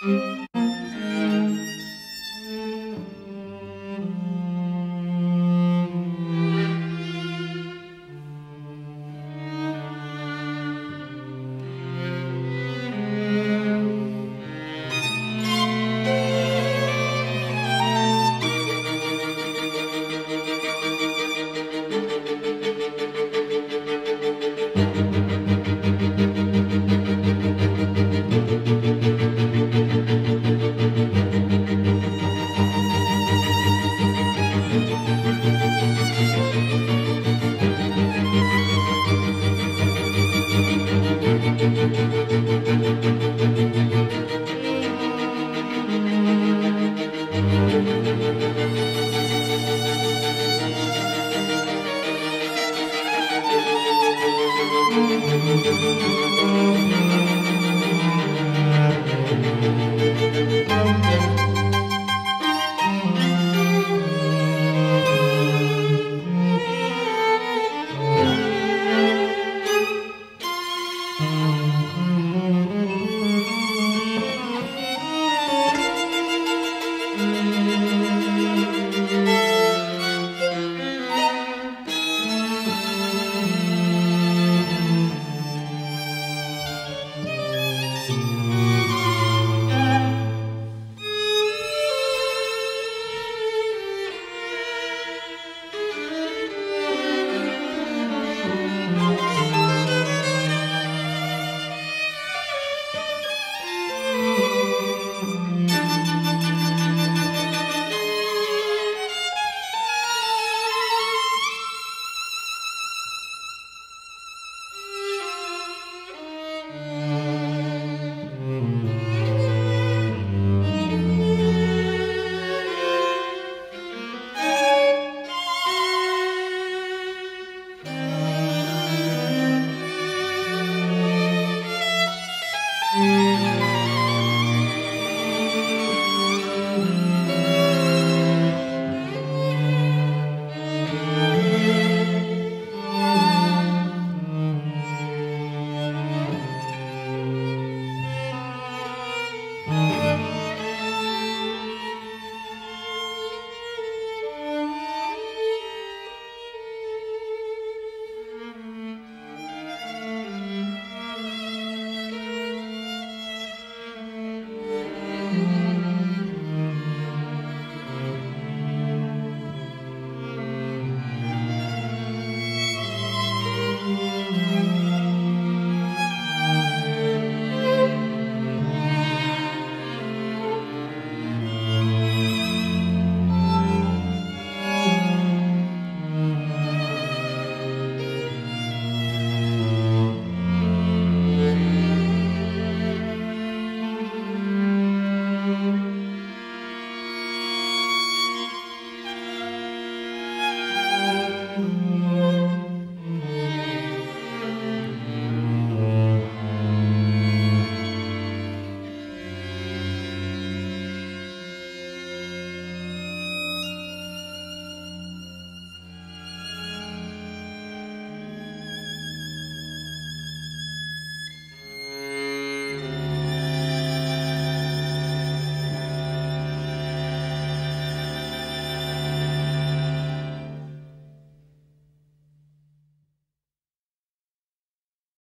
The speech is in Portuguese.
Música Música